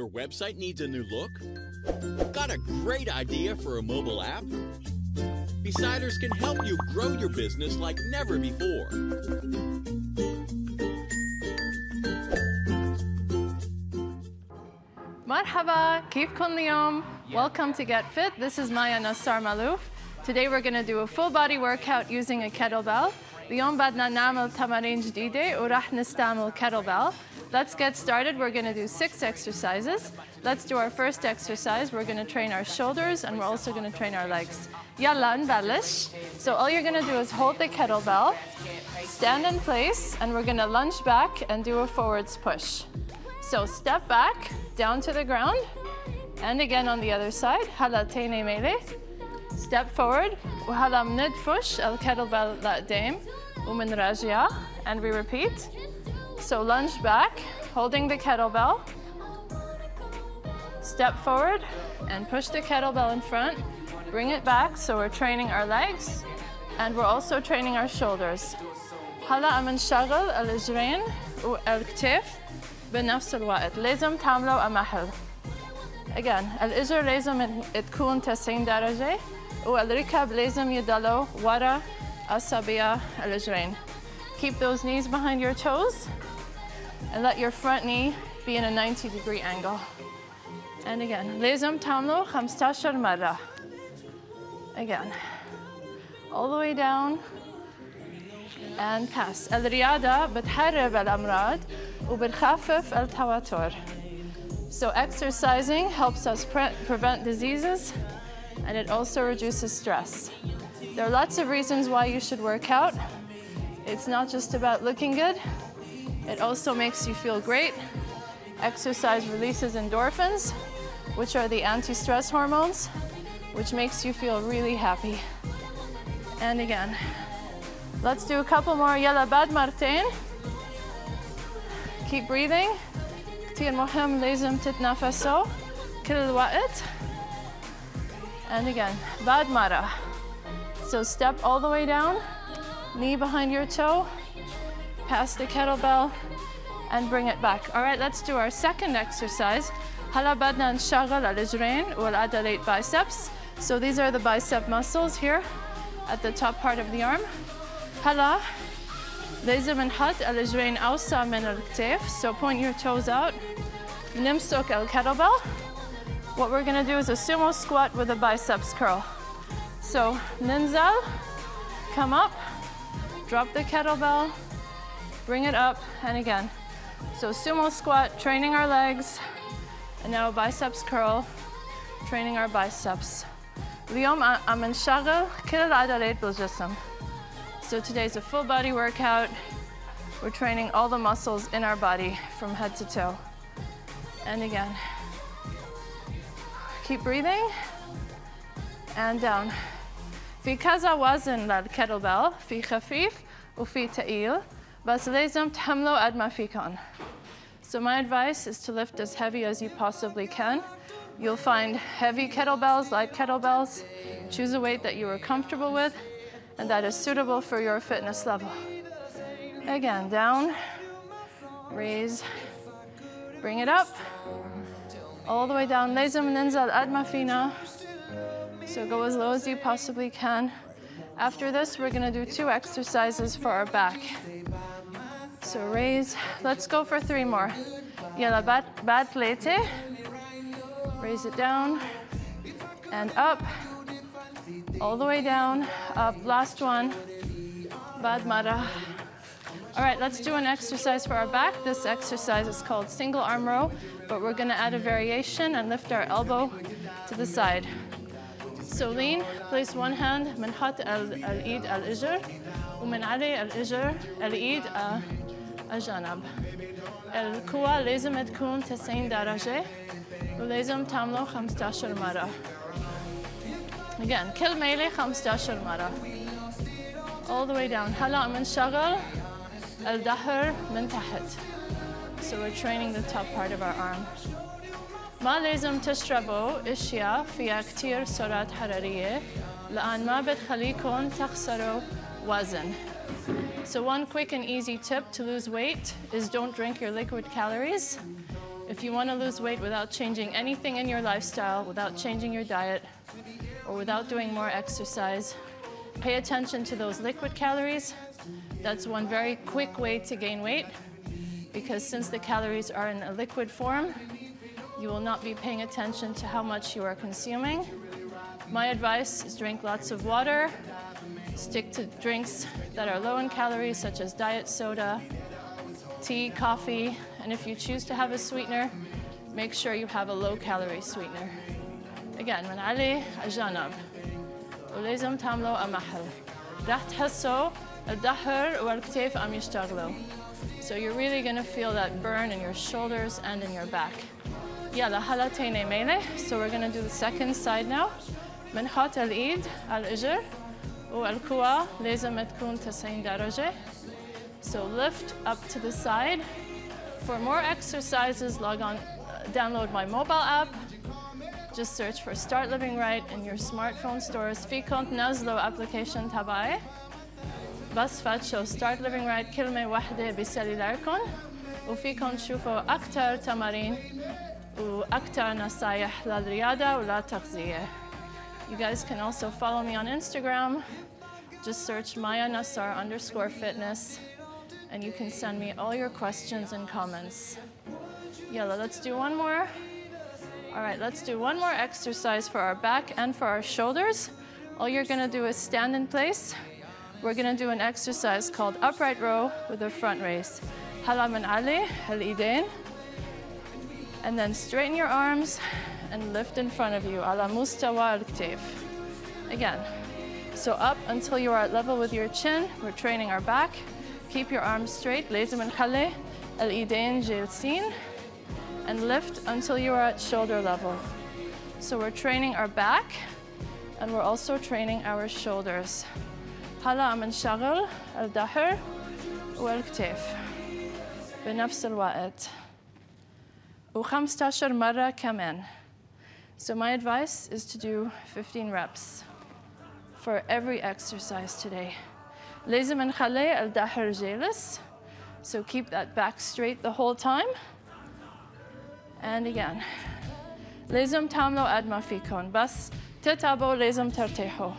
your website needs a new look? Got a great idea for a mobile app? Besiders can help you grow your business like never before. Marhaba, كيفكم اليوم? Welcome to Get Fit. This is Maya Nassar Malouf. Today we're going to do a full body workout using a kettlebell. اليوم بدنا نعمل تمارين جديدة وراح نستعمل kettlebell. Let's get started. We're going to do six exercises. Let's do our first exercise. We're going to train our shoulders and we're also going to train our legs. Yalan balish. So all you're going to do is hold the kettlebell, stand in place, and we're going to lunge back and do a forwards push. So step back, down to the ground, and again on the other side. Halatene mele. Step forward. Uhalam nidfush al kettlebell la dame. Umin rajia. And we repeat. So lunge back, holding the kettlebell. Step forward and push the kettlebell in front. Bring it back so we're training our legs and we're also training our shoulders. هلا منشغل الإجرين والكتف بنفس الوقت لازم تعملوا أمحل. Again الإجر لازم تكون 90 درجة والركب لازم يضلوا ورا أصابع الإجرين. Keep those knees behind your toes and let your front knee be in a 90 degree angle. And again, لازم تعملوا 15 مرة. Again, all the way down and pass. الرياضة بتحرر الأمراض وبتخفف التوتر. So exercising helps us pre prevent diseases and it also reduces stress. There are lots of reasons why you should work out. It's not just about looking good, it also makes you feel great. Exercise releases endorphins, which are the anti-stress hormones, which makes you feel really happy. And again, let's do a couple more. Yalla bad martin. Keep breathing. كتير مهم لازم تتنفسوا كل الوقت. And again, bad mara. So step all the way down, knee behind your toe, pass the kettlebell, and bring it back. All right, let's do our second exercise. هلا بدنا نشغل الرجلين والعضلات biceps. So these are the bicep muscles here at the top part of the arm. هلا لازم نحط الرجلين أوسع من الكتاف. So point your toes out. نمسك الكتtlebell. What we're gonna do is a sumo squat with a biceps curl. So ninzel, come up, drop the kettlebell, bring it up, and again. So sumo squat, training our legs, and now biceps curl, training our biceps. اليوم عم نشغل كل العضلات بالجسم. So today's a full body workout. We're training all the muscles in our body from head to toe. And again. Keep breathing. And down. في كذا وزن للكتلبell في خفيف وفي تقيل Basilezum tamlo ad mafikon. So my advice is to lift as heavy as you possibly can. You'll find heavy kettlebells, light kettlebells. Choose a weight that you are comfortable with and that is suitable for your fitness level. Again, down, raise, bring it up, all the way down. Lazum ninzal admafina. So go as low as you possibly can. After this, we're gonna do two exercises for our back. So raise, let's go for three more. Yalla bad, bad plate. Raise it down and up, all the way down, up, last one, bad mara. All right, let's do an exercise for our back. This exercise is called single arm row, but we're gonna add a variation and lift our elbow to the side. So lean, place one hand من حط الإيد الإجر ومن عليه الإجر الإيد الجنب. القوة لازم تكون 90 درجة ولازم تعملوا 15 مرة. Again, كل ميلة 15 مرة. All the way down. هلا منشغل الظهر من تحت. So we're training the top part of our arm. ما لازم تشربوا اشياء فيها كتير سعرات حرارية لأن ما بتخليكم تخسروا وزن. So one quick and easy tip to lose weight is don't drink your liquid calories. If you want to lose weight without changing anything in your lifestyle, without changing your diet, or without doing more exercise, pay attention to those liquid calories. That's one very quick way to gain weight because since the calories are in a liquid form, you will not be paying attention to how much you are consuming. My advice is drink lots of water, stick to drinks that are low in calories, such as diet soda, tea, coffee, and if you choose to have a sweetener, make sure you have a low calorie sweetener. Again, من علي الجنب ولازم تعملوا أمحل راح تحسوا الظهر والكتاف عم يشتغلوا So you're really gonna feel that burn in your shoulders and in your back. يلا هلا تاني ميلة So we're gonna do the second side now بنحط الإيد على الإجر والكوع لازم تكون 90 درجة So lift up to the side. For more exercises, log on, uh, download my mobile app. Just search for Start Living Right in your smartphone stores. فيكم تنزلوا application تبعي. بس فتشوا Start Living Right كلمة واحدة بسلولاركم وفيكم تشوفوا أكثر تمارين وأكثر نصايح للرياضة وللتغذية. You guys can also follow me on Instagram. Just search Maya Nassar underscore fitness and you can send me all your questions and comments. Yalla, let's do one more. All right, let's do one more exercise for our back and for our shoulders. All you're gonna do is stand in place. We're gonna do an exercise called upright row with a front raise. Hala min ali, al And then straighten your arms and lift in front of you, ala mustawa al Again, so up until you are at level with your chin. We're training our back. Keep your arms straight. لازم نخلي الإيدين جالسين and lift until you are at shoulder level. So we're training our back and we're also training our shoulders. هلا عم نشغل الظهر والكتاف بنفس الوقت و15 مرة كمان. So my advice is to do 15 reps for every exercise today. لازم نخلي الظهر جالس. So keep that back straight the whole time. And again. لازم تعملوا قد ما فيكم بس تتعبوا لازم ترتاحوا.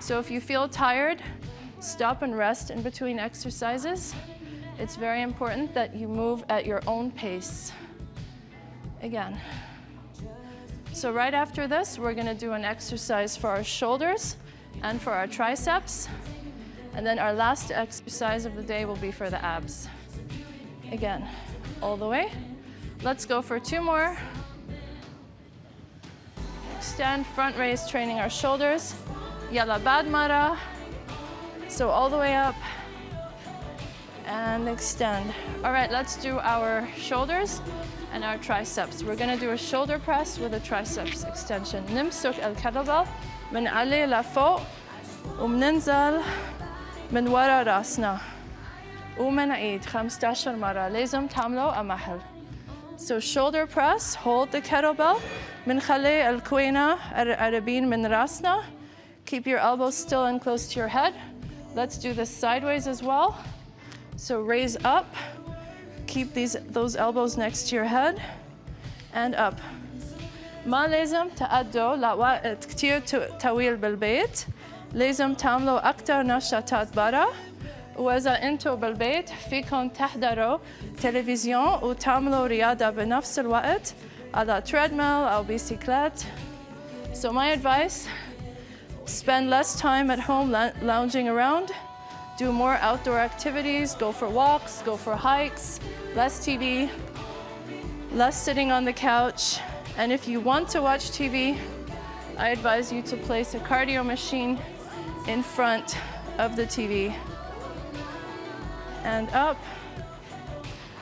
So if you feel tired, stop and rest in between exercises. It's very important that you move at your own pace. Again. So right after this, we're gonna do an exercise for our shoulders and for our triceps. And then our last exercise of the day will be for the abs. Again, all the way. Let's go for two more. Stand front raise, training our shoulders. Yalla bad mara. So all the way up and extend. All right, let's do our shoulders and our triceps. We're gonna do a shoulder press with a triceps extension. نمسك الكتلبل من علي لفوق وبننزل من ورا راسنا ومنعيد 15 مرة لازم تعملوا أمحل So shoulder press, hold the kettlebell بنخلي الكوينة قريبين من راسنا Keep your elbows still and close to your head. Let's do this sideways as well. So raise up, keep these those elbows next to your head, and up. ما لازم تأدوا لوقت كتير طويل بالبيت لازم تعملوا أكتر نشاطات برا وإذا أنتوا بالبيت فيكم تحضروا تلفزيون وتعملوا رياضة بنفس الوقت على treadmill أو بيسيكلات. So my advice, spend less time at home lounging around, do more outdoor activities, go for walks, go for hikes, less TV, less sitting on the couch. And if you want to watch TV, I advise you to place a cardio machine in front of the TV. And up.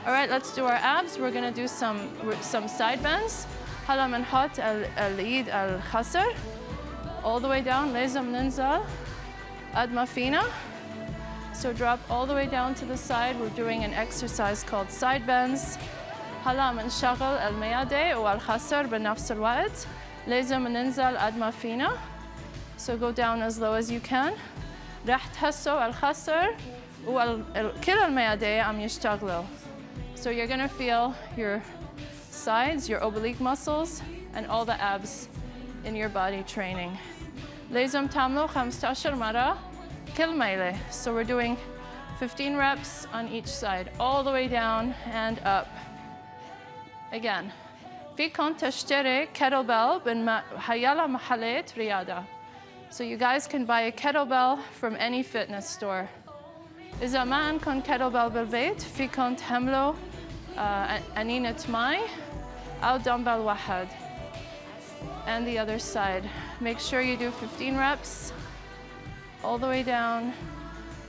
All right, let's do our abs. We're gonna do some, some side bends. هلا بنحط الإيد الخصر all the way down لازم ننزل قد ما فينا. So drop all the way down to the side. We're doing an exercise called side bends. هلا بنشغل الميادة والخصر بنفس الوقت. لازم ننزل قد ما فينا. So go down as low as you can. راح تحسوا الخصر وكل الميادة عم يشتغلوا. So you're gonna feel your sides, your oblique muscles, and all the abs in your body training. لازم تعملوا 15 مرة كل ميلة. So we're doing 15 reps on each side, all the way down and up. Again. فيكم تشتري kettlebell من حيلا محلات رياضة. So you guys can buy a kettlebell from any fitness store. إذا ما عندكم kettlebell بالبيت فيكم تحملوا أنينة ماي أو dumbbell واحد. And the other side. Make sure you do 15 reps all the way down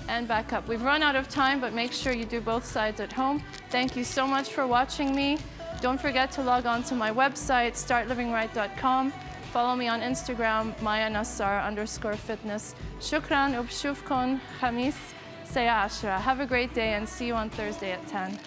and back up. We've run out of time, but make sure you do both sides at home. Thank you so much for watching me. Don't forget to log on to my website, startlivingright.com. Follow me on Instagram, Maya Nassar underscore fitness. Shukran, ubshufkon, khamis, saya ashra. Have a great day and see you on Thursday at 10.